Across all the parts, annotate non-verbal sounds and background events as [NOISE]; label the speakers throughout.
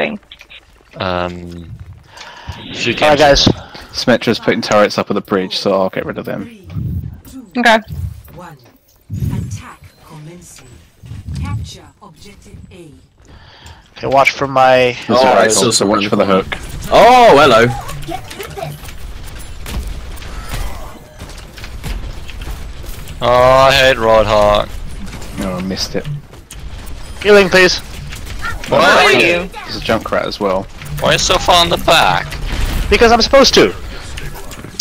Speaker 1: thing.
Speaker 2: Um, few
Speaker 3: Alright, guys.
Speaker 4: Symmetra's putting turrets up at the bridge, so I'll get rid of them.
Speaker 1: Okay.
Speaker 5: One. Attack commencing. Capture objective A.
Speaker 3: Okay, watch for my.
Speaker 4: There's
Speaker 6: Oh,
Speaker 4: a
Speaker 6: right,
Speaker 4: so
Speaker 6: someone
Speaker 4: watch for
Speaker 6: the
Speaker 4: the hook.
Speaker 6: Oh, hello.
Speaker 2: Oh, I hate Roadhog.
Speaker 4: No, I missed it.
Speaker 3: Healing, please.
Speaker 2: Why
Speaker 1: Where
Speaker 2: are
Speaker 1: are
Speaker 2: you?
Speaker 1: you?
Speaker 4: There's a jump Junkrat as well.
Speaker 2: Why are you so far in the back?
Speaker 3: Because I'm supposed to.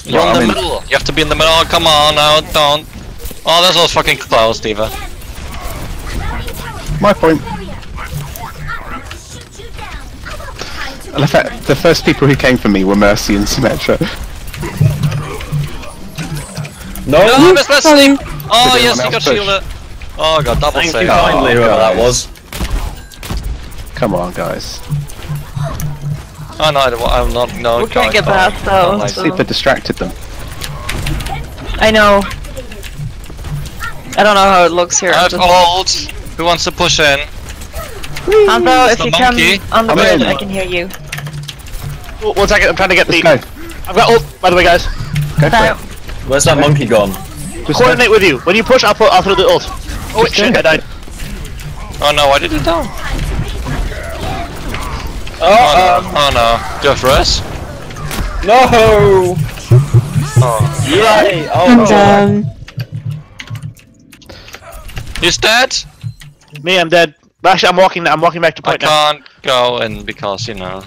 Speaker 2: You're
Speaker 4: Well,
Speaker 2: in
Speaker 4: I
Speaker 2: the
Speaker 4: mean-
Speaker 2: middle. You have to be in the middle. Oh, come on now, don't. Oh, that's was fucking close, D.Va.
Speaker 4: My point. And the fact, the first people who came for me were Mercy and Symmetra.
Speaker 6: No,
Speaker 2: No, Miss Leslie! Oh,
Speaker 4: Did
Speaker 2: yes,
Speaker 4: anyone
Speaker 2: you got
Speaker 4: else push?
Speaker 2: shielded. Oh, I got double
Speaker 6: thank
Speaker 2: save.
Speaker 6: you kindly,
Speaker 4: Oh,
Speaker 6: whoever that oh,
Speaker 4: guys.
Speaker 6: was.
Speaker 4: Come on, guys.
Speaker 2: Oh, no, I don't- I'm not. No,
Speaker 1: We're trying to get past oh, though.
Speaker 2: Like,
Speaker 1: so-
Speaker 4: Super distracted them.
Speaker 1: I know. I don't know how it looks here.
Speaker 2: I
Speaker 1: I'm
Speaker 2: have
Speaker 1: just-
Speaker 2: ult. Who wants to push in?
Speaker 1: Hanzo, if
Speaker 2: the
Speaker 1: you
Speaker 2: monkey.
Speaker 1: come on the
Speaker 4: I'm
Speaker 1: bridge. I can hear you.
Speaker 3: Oh, One second, I'm trying to get
Speaker 4: Let's
Speaker 3: the.
Speaker 4: go.
Speaker 3: I've got ult, by the way, guys.
Speaker 4: Go for it.
Speaker 6: Where's that monkey gone?
Speaker 4: Just go.
Speaker 3: Coordinate with you. When you push, I'll, put, I'll throw the ult. Oh, wait, shit. I died.
Speaker 2: Oh no, I didn't down.
Speaker 6: Oh,
Speaker 2: Oh no, oh no. Do you have rest?
Speaker 6: no!
Speaker 2: Oh.
Speaker 6: Yay! Oh,
Speaker 7: I'm down.
Speaker 2: He's dead?
Speaker 3: Me, I'm dead. Actually, I'm walking. I'm walking back to
Speaker 2: I
Speaker 3: point now.
Speaker 2: can't go in because, you know.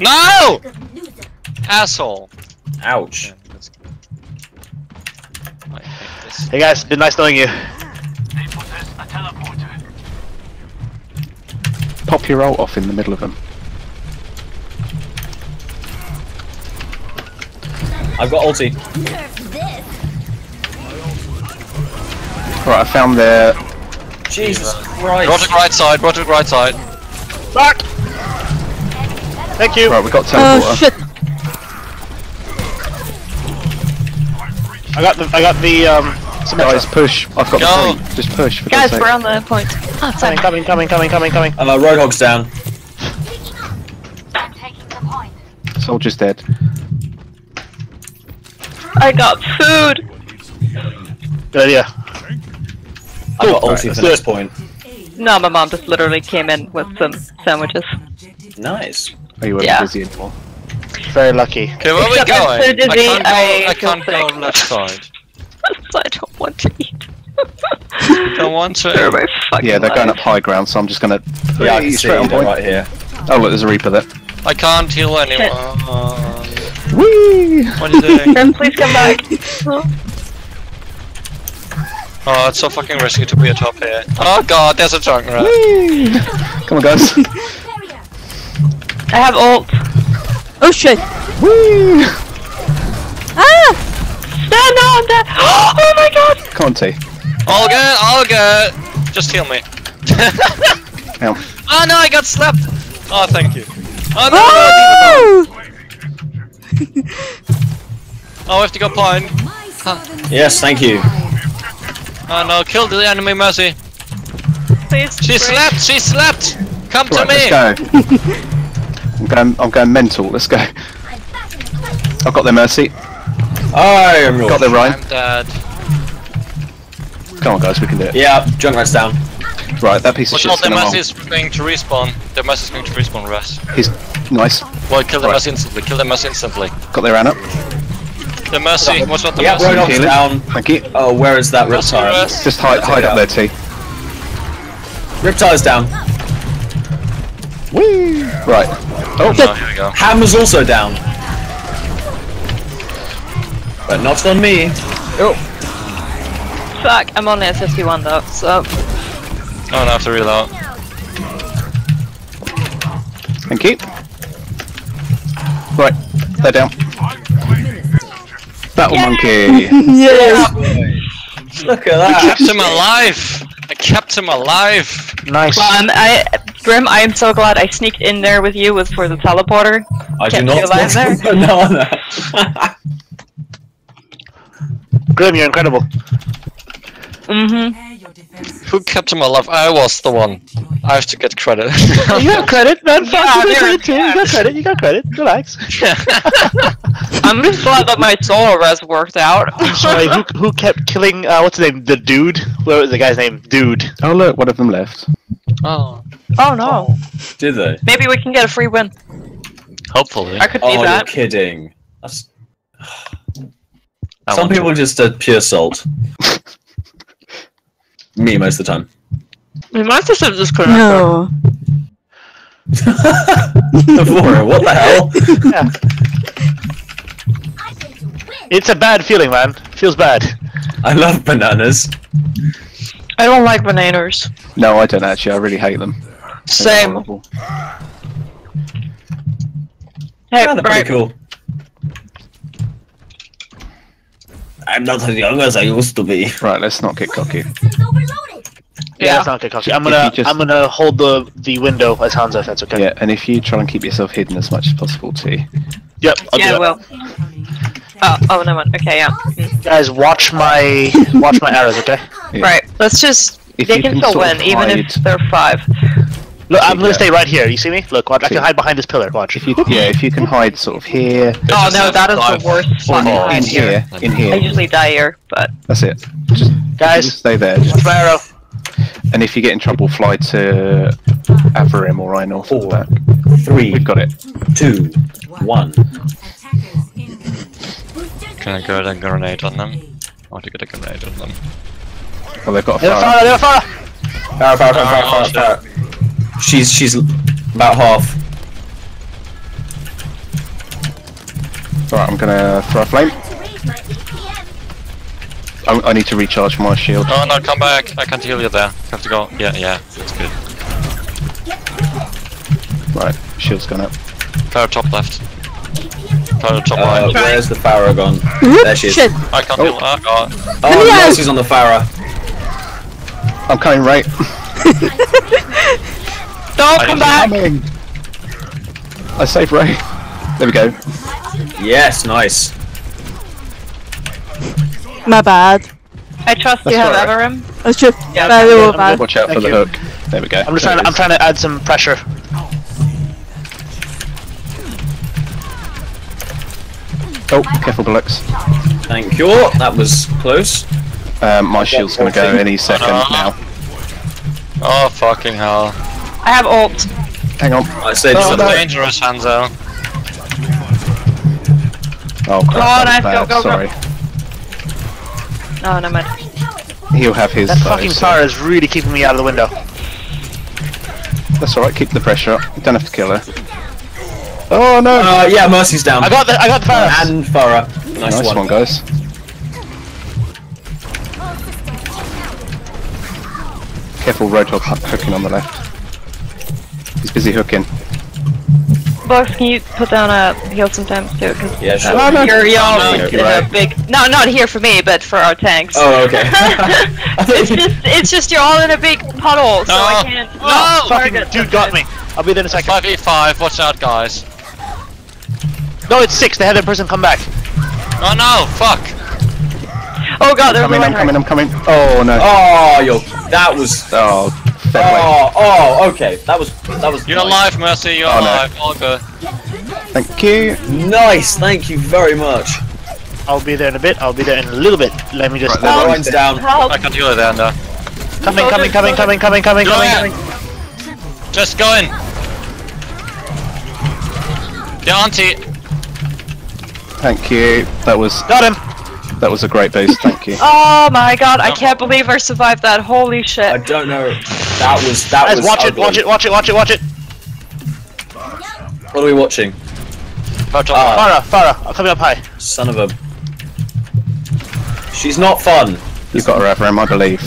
Speaker 2: No! Asshole.
Speaker 6: Ouch.
Speaker 2: I hate this.
Speaker 3: Hey guys, been nice knowing you.
Speaker 4: Pop your ult off in the middle of them.
Speaker 6: I've got ulti.
Speaker 4: Right, I found their.
Speaker 6: Jesus
Speaker 2: Roger
Speaker 6: Christ.
Speaker 2: right side, roger right side.
Speaker 3: Back. Thank you.
Speaker 4: Right, we got teleporter.
Speaker 7: Oh
Speaker 4: teleporter.
Speaker 7: shit!
Speaker 3: I got the. I got the. Um.
Speaker 4: Guys,
Speaker 3: Symmetra.
Speaker 4: push. I've got
Speaker 2: Go.
Speaker 4: the point. Just push. For
Speaker 1: Guys, we're on the point. Oh, sorry.
Speaker 3: Coming, coming, coming, coming, coming, coming.
Speaker 6: Uh, Roadhog's down.
Speaker 4: Soldier's dead.
Speaker 1: I got food.
Speaker 3: Good idea.
Speaker 6: I've got
Speaker 4: Cool.
Speaker 6: ulti
Speaker 4: Right,
Speaker 6: for this point.
Speaker 1: No, my mom just literally came in with some sandwiches.
Speaker 6: Nice.
Speaker 4: Are you weren't
Speaker 1: Yeah.
Speaker 4: busy anymore.
Speaker 3: Very lucky.
Speaker 2: Okay, where are we
Speaker 1: Except
Speaker 2: going? I can't go,
Speaker 1: I
Speaker 2: I can't go
Speaker 1: sick.
Speaker 2: left side.
Speaker 1: so I don't want to eat.
Speaker 2: Don't want
Speaker 1: They're
Speaker 2: to.
Speaker 1: fucking
Speaker 4: Yeah, they're going up high ground, so I'm just gonna.
Speaker 6: Yeah, I can
Speaker 4: straight on point.
Speaker 6: right here.
Speaker 4: Oh look, there's a Reaper there.
Speaker 2: I can't heal anyone.
Speaker 4: Whee!
Speaker 2: What are you doing?
Speaker 1: Grim, please come back. [LAUGHS]
Speaker 2: Oh, it's so fucking risky to be atop here. Oh god, there's a Junkrat.
Speaker 4: Whee! Come on, guys.
Speaker 1: I have ult.
Speaker 7: Oh shit!
Speaker 4: Whee!
Speaker 1: God.
Speaker 4: Come on, T.
Speaker 2: All good, all good. Just heal me. [LAUGHS]
Speaker 4: Ow.
Speaker 2: oh no, I got slapped. Oh, thank you. Oh no,
Speaker 7: Oh!
Speaker 2: no, D.Va, no. [LAUGHS] Oh, we have to go point.
Speaker 6: Yes, thank you.
Speaker 2: Oh no, kill the enemy, Mercy.
Speaker 1: Please.
Speaker 2: She
Speaker 1: break.
Speaker 2: slept, she slept. Come to me.
Speaker 4: let's go. [LAUGHS] I'm going. I'm going mental. Let's go. I've got their mercy.
Speaker 6: I am.
Speaker 4: Got their Rein.
Speaker 2: I'm dead.
Speaker 4: Come on, guys. We can do it.
Speaker 6: Yeah, Junkrat's down.
Speaker 4: Right, that piece of
Speaker 2: Watch out,
Speaker 4: shit's
Speaker 2: the
Speaker 4: gonna
Speaker 2: Mercy
Speaker 4: roll.
Speaker 2: is going to respawn. The Mercy is going to respawn rest.
Speaker 4: He's nice.
Speaker 2: Well, kill the
Speaker 4: Right.
Speaker 2: Mercy instantly, kill the Mercy instantly.
Speaker 4: Got their Ana.
Speaker 2: The Mercy, watch out the
Speaker 6: Yeah,
Speaker 2: Mercy.
Speaker 6: Roadhog's
Speaker 4: Heal it.
Speaker 6: down.
Speaker 4: Thank you.
Speaker 6: Oh, where is that
Speaker 2: Mercy
Speaker 6: Riptide?
Speaker 4: Just hide, hide up there, T.
Speaker 6: Riptide's down.
Speaker 4: Whee! Right.
Speaker 2: Oh no, here we go.
Speaker 6: Hammer's also down. But not on me. Oh.
Speaker 1: Fuck, I'm only at 51 though, so.
Speaker 2: Oh no, I have to reload.
Speaker 4: Thank you. Right, they're down. Battle monkey. [LAUGHS]
Speaker 7: Yes!
Speaker 6: Look at that!
Speaker 2: I kept him alive! I kept him alive!
Speaker 3: Nice.
Speaker 1: Um, I, Grim, I am so glad I sneaked in there with you with for the teleporter.
Speaker 6: I do not
Speaker 1: you alive there?
Speaker 6: want to [LAUGHS] know that.
Speaker 3: Grim, you're incredible.
Speaker 1: Mm-hmm.
Speaker 5: Prepare your defense. defenses.
Speaker 2: Who kept him alive? I was the one. I have to get credit. [LAUGHS]
Speaker 3: You got credit, man. Fuck,
Speaker 1: Yeah,
Speaker 3: you got credit too. You got credit. You got credit. Relax. [LAUGHS]
Speaker 1: I'm just glad that my soul res worked out. [LAUGHS]
Speaker 3: Sorry, who who kept killing? Uh, what's his name? The dude. What was the guy's name? Dude.
Speaker 4: Oh look, one of them left.
Speaker 2: oh,
Speaker 1: oh no.
Speaker 6: Did they?
Speaker 1: Maybe we can get a free win.
Speaker 2: hopefully.
Speaker 1: I could be
Speaker 6: Oh,
Speaker 1: be
Speaker 6: you're
Speaker 1: that.
Speaker 6: kidding. That's... [SIGHS] Some
Speaker 2: want
Speaker 6: people just did pure salt. Me most of the time.
Speaker 1: We might have just have disconnected.
Speaker 7: No. [LAUGHS]
Speaker 6: Vora, what the hell?
Speaker 3: Yeah. It's a bad feeling, man. Feels bad.
Speaker 6: I love bananas.
Speaker 1: I don't like bananas.
Speaker 4: No, I don't actually. I really hate them.
Speaker 1: Same. Hey,
Speaker 6: Yeah, they're pretty cool. I'm not as young as I used to be.
Speaker 4: Right, let's not get cocky.
Speaker 3: Yeah,
Speaker 1: Yeah.
Speaker 3: that's not good cocky. I'm gonna
Speaker 4: just-
Speaker 3: I'm gonna hold the the window as Hanzo. If that's okay.
Speaker 4: Yeah, and if you try and keep yourself hidden as much as possible too.
Speaker 3: Yep. I'll
Speaker 1: Yeah,
Speaker 3: do that.
Speaker 1: well.
Speaker 5: Incoming.
Speaker 1: Oh, oh, no one. Okay, yeah. Mm.
Speaker 3: Guys, watch my watch my arrows, okay?
Speaker 4: Yeah.
Speaker 1: Right. Let's just.
Speaker 4: If
Speaker 1: they can,
Speaker 4: can
Speaker 1: still win, even if they're five.
Speaker 3: Look, I'm gonna
Speaker 4: Yeah.
Speaker 3: stay right here. You see me? Look, watch. I can hide behind this pillar. Watch.
Speaker 4: If you yeah, if you can hide sort of here
Speaker 1: Oh no, that is the worst
Speaker 4: or
Speaker 1: spot
Speaker 4: in, in
Speaker 1: hide here.
Speaker 4: here, in
Speaker 1: I
Speaker 4: here.
Speaker 1: usually die here, but
Speaker 4: That's it. Just
Speaker 3: Guys,
Speaker 4: just stay there. Just,
Speaker 3: watch my arrow.
Speaker 4: and if you get in trouble, fly to Avorim or Rhino for the
Speaker 6: Four.
Speaker 4: back.
Speaker 6: Three,
Speaker 4: We've got it.
Speaker 6: two, one.
Speaker 2: Can I get a grenade on them? I want to get a grenade on them.
Speaker 4: Well, they've got a
Speaker 3: They're
Speaker 4: fire.
Speaker 3: fire. They're fire.
Speaker 6: Pharah, Pharah, Pharah, Pharah, Pharah, Pharah. She's she's about half.
Speaker 4: Alright, I'm gonna throw a flame. I, I need to recharge my shield.
Speaker 2: Oh no, come back! I can't heal you there. Have to go. Yeah, yeah, that's good.
Speaker 4: Right, shield's gone up.
Speaker 2: Fire top left. Fire top
Speaker 6: Uh,
Speaker 2: right.
Speaker 6: where's the Pharah gone? There she is.
Speaker 7: Shit.
Speaker 2: I can't heal. Oh god.
Speaker 6: Oh,
Speaker 7: Yes.
Speaker 6: Mercy's on the Pharah. [LAUGHS]
Speaker 4: I'm coming, right. [LAUGHS]
Speaker 1: don't come back.
Speaker 4: Coming. I saved Ray. There we go.
Speaker 6: Yes, nice.
Speaker 7: My bad.
Speaker 1: I trust
Speaker 4: That's
Speaker 1: you have
Speaker 4: alright.
Speaker 1: Avorim.
Speaker 7: It's just
Speaker 1: Yeah,
Speaker 7: very
Speaker 3: yeah,
Speaker 7: yeah,
Speaker 3: I'm
Speaker 7: bad.
Speaker 4: Watch out
Speaker 3: Thank
Speaker 4: for the
Speaker 3: you.
Speaker 4: hook. There we go.
Speaker 3: I'm just
Speaker 4: There
Speaker 3: trying. To, I'm trying to add some pressure.
Speaker 4: Oh, careful, Bullex.
Speaker 6: Thank you. That was close.
Speaker 4: Um, my shield's gonna go any second
Speaker 2: Uh,
Speaker 4: now.
Speaker 2: Oh fucking hell.
Speaker 1: I have ult.
Speaker 4: Hang on.
Speaker 6: I said
Speaker 4: Oh,
Speaker 6: just
Speaker 4: no.
Speaker 2: Dangerous, Hanzo.
Speaker 4: Oh crap,
Speaker 1: Go
Speaker 4: that
Speaker 1: on, go,
Speaker 4: bad.
Speaker 1: go, go.
Speaker 4: Sorry.
Speaker 1: Oh no, no man.
Speaker 4: He'll have his.
Speaker 3: That
Speaker 4: though,
Speaker 3: fucking
Speaker 4: so-
Speaker 3: fire is really keeping me out of the window.
Speaker 4: That's alright. Keep the pressure up. You don't have to kill her. Oh no!
Speaker 6: Uh, yeah, Mercy's down.
Speaker 3: I got the. I got the fire.
Speaker 6: and Pharah. Nice,
Speaker 4: nice
Speaker 6: one.
Speaker 4: one, guys. Careful, Roadhog hu- hooking on the left. He's busy hooking.
Speaker 1: Bugs, can you put down a heal sometimes too? Cause
Speaker 6: Yeah, sure.
Speaker 4: No, no.
Speaker 1: you're young.
Speaker 2: No,
Speaker 1: in a
Speaker 6: right.
Speaker 1: big. No, not here for me, but for our tanks.
Speaker 6: Oh, okay. [LAUGHS] [LAUGHS]
Speaker 1: it's just, it's just you're all in a big puddle, so I can't.
Speaker 2: No.
Speaker 1: Oh,
Speaker 3: Fucking
Speaker 1: target
Speaker 3: dude got me. I'll be there in a second.
Speaker 2: 5v5, watch out guys.
Speaker 3: No, it's six. They had that person come back.
Speaker 2: Oh no, fuck.
Speaker 1: Oh god, they're
Speaker 4: Coming,
Speaker 1: one
Speaker 4: I'm coming, I'm coming. Oh no.
Speaker 6: oh, yo, that was.
Speaker 4: Oh, fair play.
Speaker 6: Oh, oh, okay. That was. That was.
Speaker 2: You're
Speaker 6: nice.
Speaker 2: alive, Mercy, you're
Speaker 4: Oh, no.
Speaker 2: All good.
Speaker 4: Thank you.
Speaker 6: Nice. Thank you very much.
Speaker 3: I'll be there in a bit. I'll be there in a little bit. Let me just.
Speaker 4: Right,
Speaker 6: Rein's down.
Speaker 1: Help.
Speaker 2: I can't heal you there, no.
Speaker 3: coming, coming, coming, coming, coming, coming, coming, coming.
Speaker 2: Just going. in. The auntie.
Speaker 4: Thank you. That was
Speaker 3: Got him.
Speaker 4: that was a great boost. Thank you. [LAUGHS]
Speaker 1: Oh my god, I can't believe I survived that. Holy shit.
Speaker 6: I don't know. That was. That
Speaker 3: Guys,
Speaker 6: was.
Speaker 3: watch it, watch it, watch it, watch it, watch it.
Speaker 6: What are we watching?
Speaker 2: Photo
Speaker 6: Ah.
Speaker 3: Pharah, Pharah, I'm coming up high.
Speaker 6: Son of a. She's not fun.
Speaker 4: You've got her, Avorim, I believe.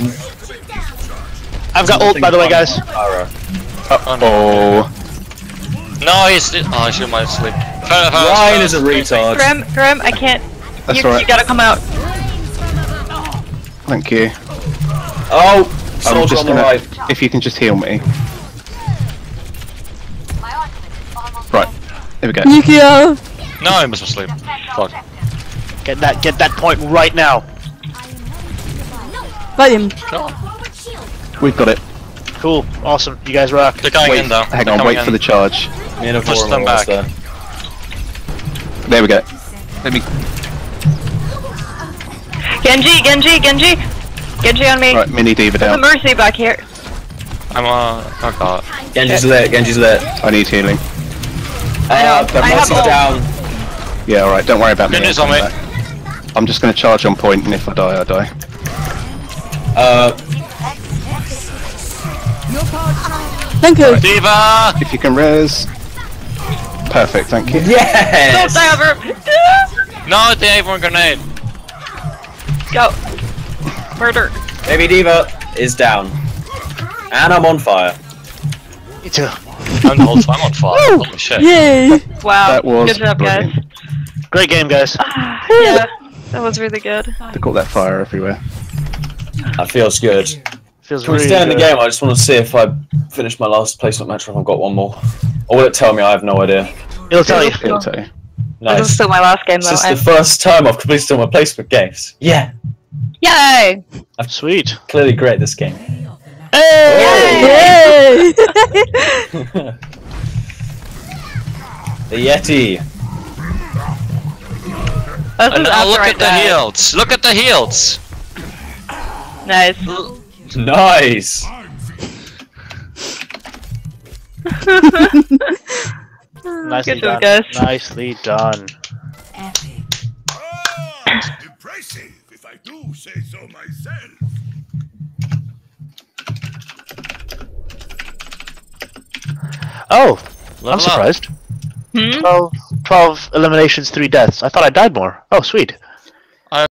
Speaker 3: I've got ult, by the way, guys.
Speaker 6: Pharah.
Speaker 4: Oh,
Speaker 2: No, he's. Oh, he's in my sleep. Fire, fire, Rein
Speaker 6: is a retard.
Speaker 1: Grim, Grim, I can't.
Speaker 4: That's
Speaker 1: you,
Speaker 4: alright.
Speaker 1: you gotta come out.
Speaker 4: thank you.
Speaker 6: Oh,
Speaker 4: I'm just
Speaker 6: on
Speaker 4: gonna.
Speaker 6: right.
Speaker 4: If you can just heal me. Right. There we go.
Speaker 7: Yukio!
Speaker 2: No, I must be asleep. Fuck.
Speaker 3: Get that, get that point right now.
Speaker 7: Fight him.
Speaker 4: We've got it.
Speaker 3: Cool. Awesome. You guys rock.
Speaker 2: They're going
Speaker 4: Wait,
Speaker 2: in though.
Speaker 4: hang
Speaker 2: They're
Speaker 4: on,
Speaker 2: coming
Speaker 4: wait for the charge.
Speaker 6: Me
Speaker 2: Push them back.
Speaker 6: there.
Speaker 4: There we go. Let me.
Speaker 1: Genji, Genji, Genji! Genji on me!
Speaker 4: Right, mini D.Va
Speaker 1: There's a. Mercy back here.
Speaker 2: I'm uh oh god.
Speaker 6: Genji's lit. Genji's lit.
Speaker 4: I need healing.
Speaker 6: Uh, the
Speaker 1: I have
Speaker 6: Mercy's down.
Speaker 4: Yeah, alright, don't worry about me.
Speaker 2: Ninja's
Speaker 4: I'll
Speaker 2: on
Speaker 4: come
Speaker 2: me.
Speaker 4: back. I'm just gonna charge on point, and if I die, I die.
Speaker 6: Uh,
Speaker 7: Thank you.
Speaker 2: D.Va!
Speaker 4: If you can res. Perfect, thank you.
Speaker 6: Yes.
Speaker 1: Don't die over!
Speaker 2: No, they have one grenade.
Speaker 1: Go! Murder!
Speaker 6: Baby D.Va is down. And I'm on fire.
Speaker 3: Me too.
Speaker 2: I'm the whole time on fire. Holy shit.
Speaker 7: Yay.
Speaker 1: Wow.
Speaker 4: That was
Speaker 1: Good job,
Speaker 4: brilliant.
Speaker 1: guys.
Speaker 3: Great game, guys.
Speaker 1: Ah, yeah, that was really good.
Speaker 4: They got that fire everywhere.
Speaker 6: That feels good.
Speaker 3: Feels
Speaker 6: Can we
Speaker 3: really
Speaker 6: stay in the game? I just want to see if I finish my last placement match or if I've got one more. Or will it tell me? I have no idea.
Speaker 3: It'll tell you.
Speaker 4: It'll tell you.
Speaker 1: This is
Speaker 6: Nice.
Speaker 1: still my last game though.
Speaker 6: This is the first time I've completed all my placement games. Yeah.
Speaker 1: Yay!
Speaker 3: Sweet.
Speaker 6: Clearly great this game.
Speaker 7: Yay. [LAUGHS]
Speaker 6: The Yeti.
Speaker 1: This
Speaker 2: And now look
Speaker 1: I
Speaker 2: at the
Speaker 1: died.
Speaker 2: heals. Look at the heals.
Speaker 1: Nice.
Speaker 6: Nice. [LAUGHS]
Speaker 3: Nicely
Speaker 1: Good
Speaker 3: done.
Speaker 1: guys.
Speaker 3: Nicely done. Oh, I'm surprised.
Speaker 1: Hmm?
Speaker 3: 12, 12 eliminations, 3 deaths. I thought I died more. Oh, sweet.